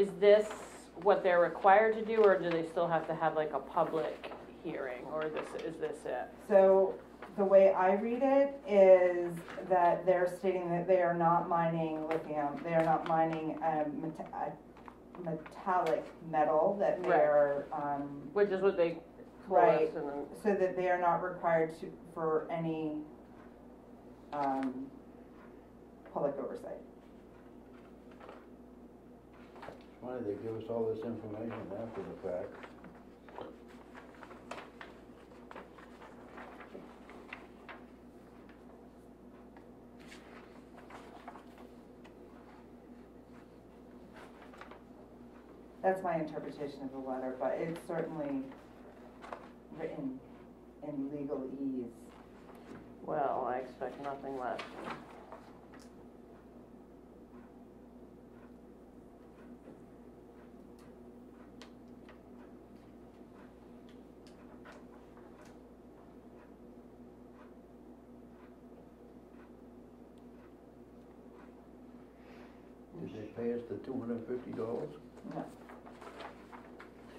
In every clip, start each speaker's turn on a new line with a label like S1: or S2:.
S1: is this what they're required to do, or do they still have to have like a public hearing, or this, is this it?
S2: So the way I read it is that they're stating that they are not mining lithium, they are not mining a meta- a metallic metal, that they
S1: Right.
S2: are, um,
S1: Which is what they told
S2: Right.
S1: us, and then,
S2: so that they are not required to, for any, um, public oversight.
S3: Why did they give us all this information after the fact?
S2: That's my interpretation of the letter, but it's certainly written in legalese.
S1: well, I expect nothing less.
S3: They pay us the two hundred and fifty dollars?
S2: No,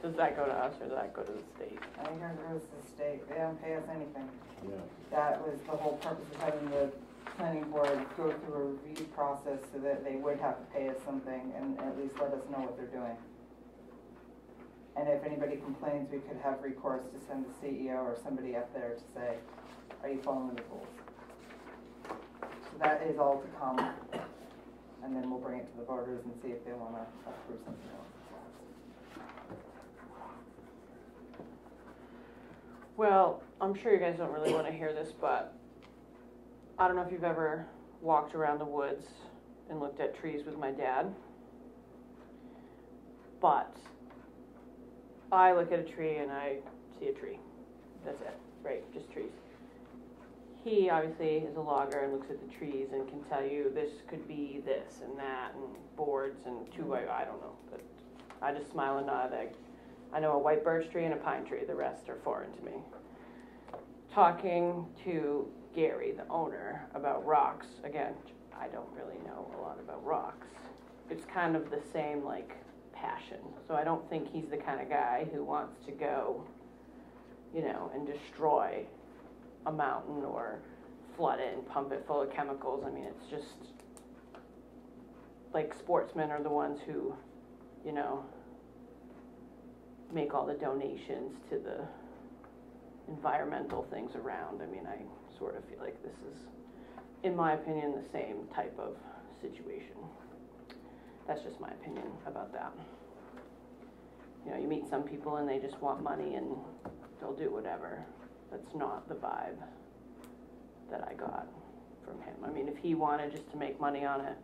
S1: Does that go to us, or does that go to the state?
S2: I think it goes to the state, they don't pay us anything.
S3: Yeah.
S2: That was the whole purpose of having the planning board go through a review process so that they would have to pay us something and at least let us know what they're doing. And if anybody complains, we could have recourse to send the CEO or somebody up there to say, are you following the rules? So that is all to come, and then we'll bring it to the voters and see if they wanna approve something else.
S1: Well, I'm sure you guys don't really wanna hear this, but I don't know if you've ever walked around the woods and looked at trees with my dad. But I look at a tree and I see a tree. That's it, right? Just trees. He obviously is a logger and looks at the trees and can tell you this could be this and that and boards and two by I don't know. But I just smile and nod. I, I know a white birch tree and a pine tree. The rest are foreign to me. Talking to Gary, the owner, about rocks. Again, I don't really know a lot about rocks. It's kind of the same like passion. So I don't think he's the kind of guy who wants to go, you know, and destroy a mountain or flood it and pump it full of chemicals. I mean, it's just like sportsmen are the ones who, you know, make all the donations to the environmental things around. I mean, I sort of feel like this is, in my opinion, the same type of situation. That's just my opinion about that. You know, you meet some people and they just want money and they'll do whatever. That's not the vibe that I got from him. I mean, if he wanted just to make money on it,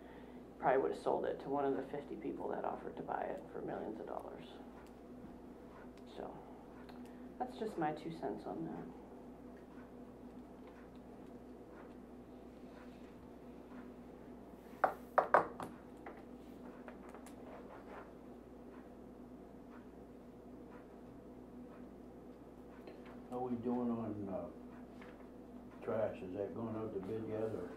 S1: probably would have sold it to one of the fifty people that offered to buy it for millions of dollars. So, that's just my two cents on that.
S3: How we doing on, uh, trash? Is that going out to bid yet or?